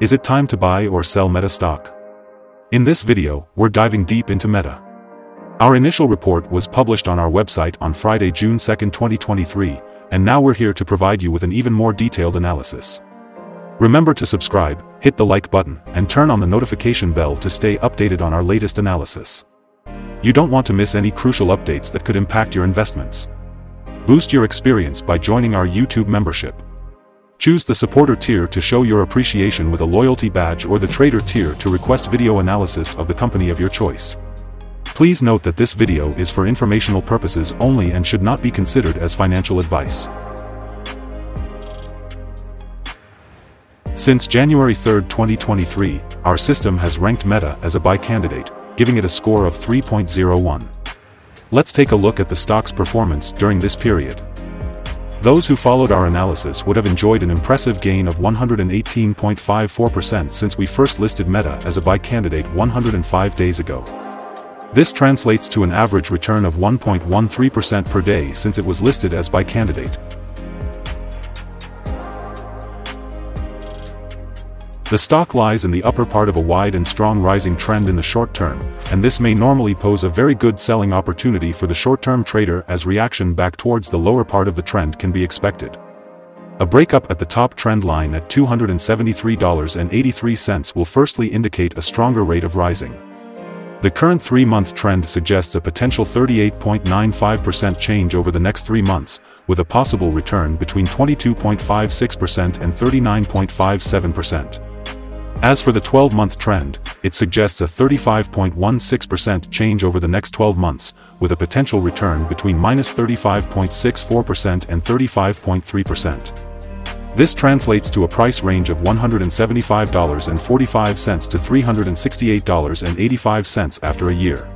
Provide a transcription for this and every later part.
Is it time to buy or sell Meta stock? In this video, we're diving deep into Meta. Our initial report was published on our website on Friday, June 2, 2023, and now we're here to provide you with an even more detailed analysis. Remember to subscribe, hit the like button, and turn on the notification bell to stay updated on our latest analysis. You don't want to miss any crucial updates that could impact your investments. Boost your experience by joining our YouTube membership. Choose the supporter tier to show your appreciation with a loyalty badge or the trader tier to request video analysis of the company of your choice. Please note that this video is for informational purposes only and should not be considered as financial advice. Since January 3, 2023, our system has ranked Meta as a buy candidate, giving it a score of 3.01. Let's take a look at the stock's performance during this period. Those who followed our analysis would have enjoyed an impressive gain of 118.54% since we first listed Meta as a buy candidate 105 days ago. This translates to an average return of 1.13% per day since it was listed as buy candidate. The stock lies in the upper part of a wide and strong rising trend in the short term, and this may normally pose a very good selling opportunity for the short-term trader as reaction back towards the lower part of the trend can be expected. A breakup at the top trend line at $273.83 will firstly indicate a stronger rate of rising. The current three-month trend suggests a potential 38.95% change over the next three months, with a possible return between 22.56% and 39.57%. As for the 12-month trend, it suggests a 35.16% change over the next 12 months, with a potential return between minus 35.64% and 35.3%. This translates to a price range of $175.45 to $368.85 after a year.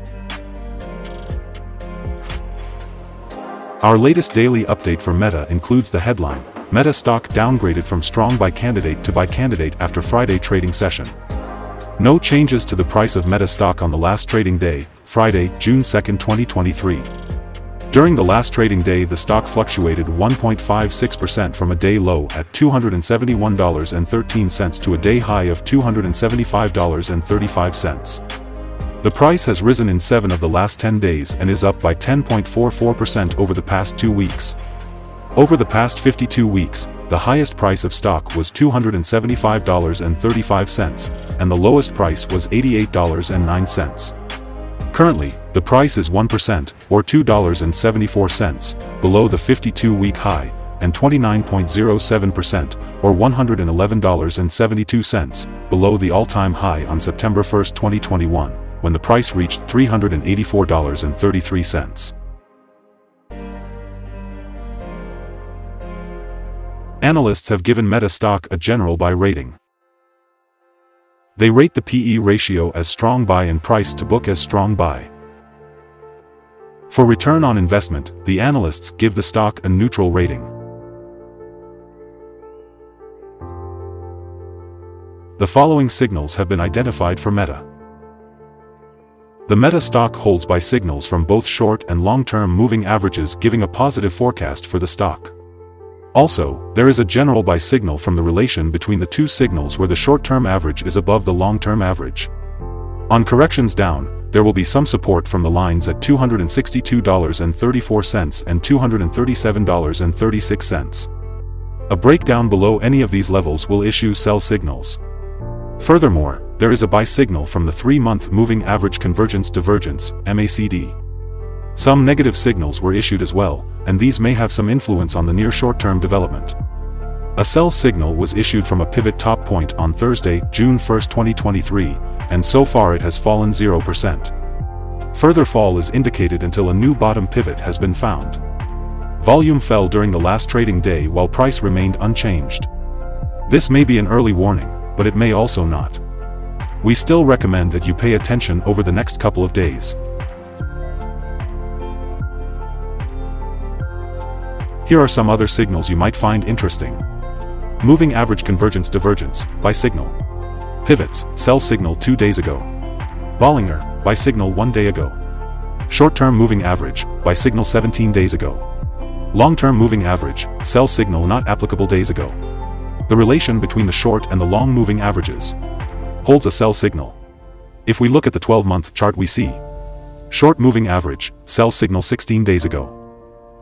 Our latest daily update for Meta includes the headline, Meta stock downgraded from strong buy candidate to buy candidate after Friday trading session. No changes to the price of Meta stock on the last trading day, Friday, June 2, 2023. During the last trading day the stock fluctuated 1.56% from a day low at $271.13 to a day high of $275.35. The price has risen in 7 of the last 10 days and is up by 10.44% over the past two weeks. Over the past 52 weeks, the highest price of stock was $275.35, and the lowest price was $88.09. Currently, the price is 1%, or $2.74, below the 52-week high, and 29.07%, or $111.72, below the all-time high on September 1, 2021, when the price reached $384.33. Analysts have given Meta stock a general buy rating. They rate the PE ratio as strong buy and price to book as strong buy. For return on investment, the analysts give the stock a neutral rating. The following signals have been identified for Meta. The Meta stock holds buy signals from both short and long-term moving averages giving a positive forecast for the stock. Also, there is a general buy signal from the relation between the two signals where the short-term average is above the long-term average. On corrections down, there will be some support from the lines at $262.34 and $237.36. A breakdown below any of these levels will issue sell signals. Furthermore, there is a buy signal from the 3-month Moving Average Convergence Divergence MACD. Some negative signals were issued as well, and these may have some influence on the near short-term development. A sell signal was issued from a pivot top point on Thursday, June 1, 2023, and so far it has fallen 0%. Further fall is indicated until a new bottom pivot has been found. Volume fell during the last trading day while price remained unchanged. This may be an early warning, but it may also not. We still recommend that you pay attention over the next couple of days. Here are some other signals you might find interesting. Moving average convergence divergence, buy signal. Pivots, sell signal 2 days ago. Bollinger, buy signal 1 day ago. Short-term moving average, buy signal 17 days ago. Long-term moving average, sell signal not applicable days ago. the relation between the short and the long moving averages, holds a sell signal. If we look at the 12-month chart we see short moving average, sell signal 16 days ago.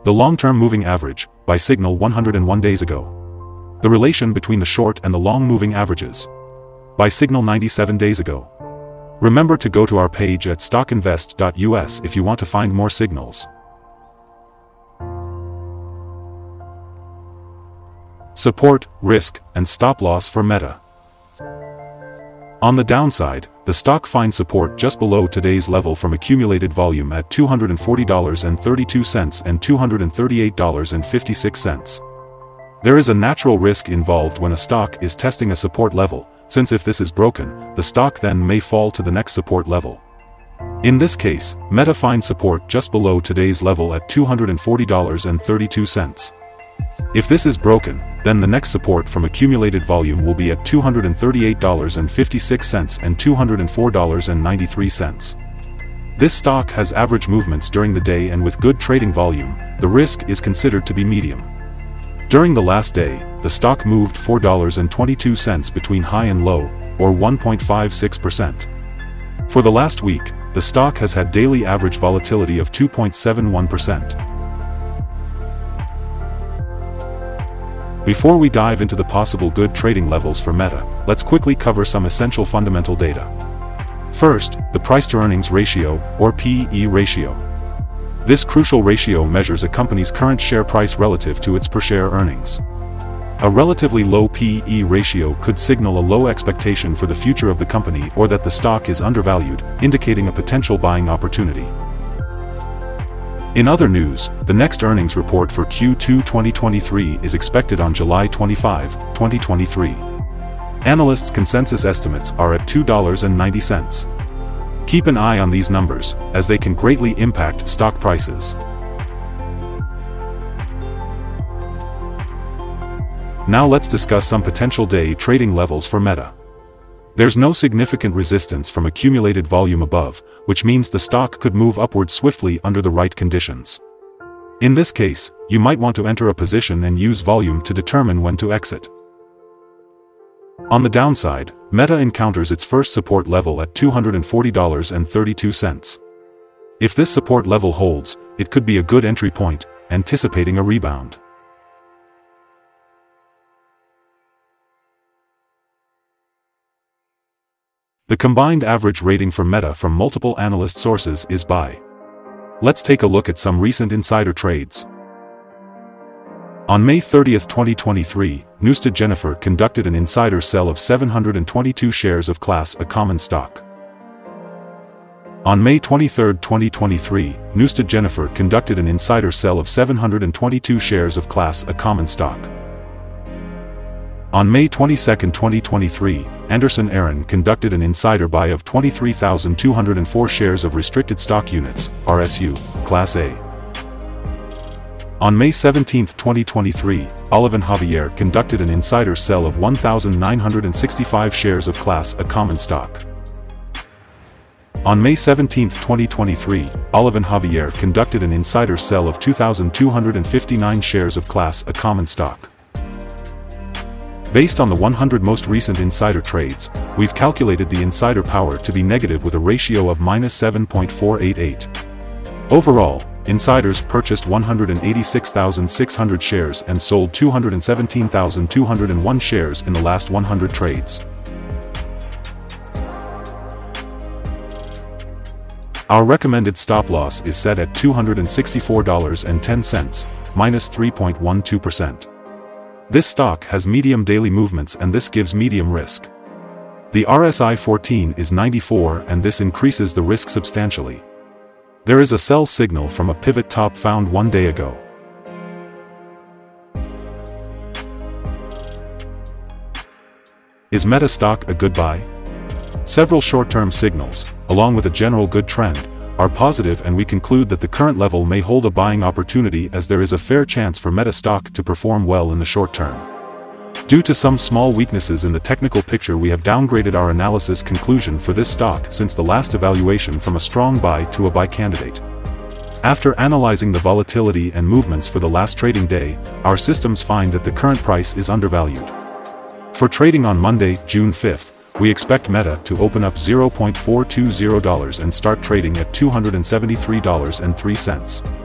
The long-term moving average, buy signal 101 days ago. The relation between the short and the long moving averages, Buy signal 97 days ago. Remember to go to our page at stockinvest.us if you want to find more signals. Support, risk, and stop loss for Meta. On the downside, the stock finds support just below today's level from accumulated volume at $240.32 and $238.56. There is a natural risk involved when a stock is testing a support level, since if this is broken, the stock then may fall to the next support level. In this case, Meta finds support just below today's level at $240.32. If this is broken, then the next support from accumulated volume will be at $238.56 and $204.93. This stock has average movements during the day and with good trading volume, the risk is considered to be medium. During the last day, the stock moved $4.22 between high and low, or 1.56%. For the last week, the stock has had daily average volatility of 2.71%. Before we dive into the possible good trading levels for Meta, let's quickly cover some essential fundamental data. First, the price-to-earnings ratio, or PE ratio. This crucial ratio measures a company's current share price relative to its per-share earnings. A relatively low PE ratio could signal a low expectation for the future of the company or that the stock is undervalued, indicating a potential buying opportunity. In other news, the next earnings report for Q2 2023 is expected on July 25, 2023. Analysts' consensus estimates are at $2.90. Keep an eye on these numbers, as they can greatly impact stock prices. Now let's discuss some potential day trading levels for Meta. There's no significant resistance from accumulated volume above, which means the stock could move upward swiftly under the right conditions. In this case, you might want to enter a position and use volume to determine when to exit. On the downside, Meta encounters its first support level at $240.32. If this support level holds, it could be a good entry point, anticipating a rebound. The combined average rating for Meta from multiple analyst sources is buy. Let's take a look at some recent insider trades. On May 30, 2023, Newstead Jennifer conducted an insider sell of 722 shares of Class A common stock. On May 23, 2023, Newstead Jennifer conducted an insider sell of 722 shares of Class A common stock. On May 22, 2023, Anderson Aaron conducted an insider buy of 23,204 shares of restricted stock units, RSU, Class A. On May 17, 2023, Olivan Javier conducted an insider sell of 1,965 shares of Class A common stock. On May 17, 2023, Olivan Javier conducted an insider sell of 2,259 shares of Class A common stock. Based on the 100 most recent insider trades, we've calculated the insider power to be negative with a ratio of minus 7.488. Overall, Insiders purchased 186,600 shares and sold 217,201 shares in the last 100 trades. Our recommended stop loss is set at $264.10, minus 3.12%. This stock has medium daily movements and this gives medium risk. The RSI 14 is 94 and this increases the risk substantially. There is a sell signal from a pivot top found one day ago. Is Meta stock a good buy? Several short-term signals, along with a general good trend, are positive and we conclude that the current level may hold a buying opportunity as there is a fair chance for Meta stock to perform well in the short term. Due to some small weaknesses in the technical picture we have downgraded our analysis conclusion for this stock since the last evaluation from a strong buy to a buy candidate. After analyzing the volatility and movements for the last trading day, our systems find that the current price is undervalued. For trading on Monday, June 5th, we expect Meta to open up $0.420 and start trading at $273.03.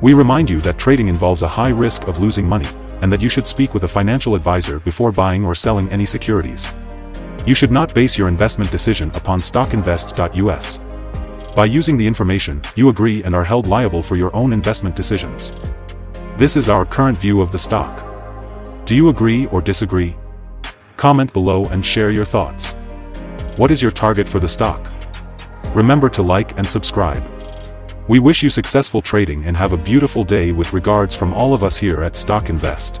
We remind you that trading involves a high risk of losing money, and that you should speak with a financial advisor before buying or selling any securities. You should not base your investment decision upon stockinvest.us. By using the information, you agree and are held liable for your own investment decisions. This is our current view of the stock. Do you agree or disagree? Comment below and share your thoughts. What is your target for the stock? Remember to like and subscribe. We wish you successful trading and have a beautiful day with regards from all of us here at Stock Invest.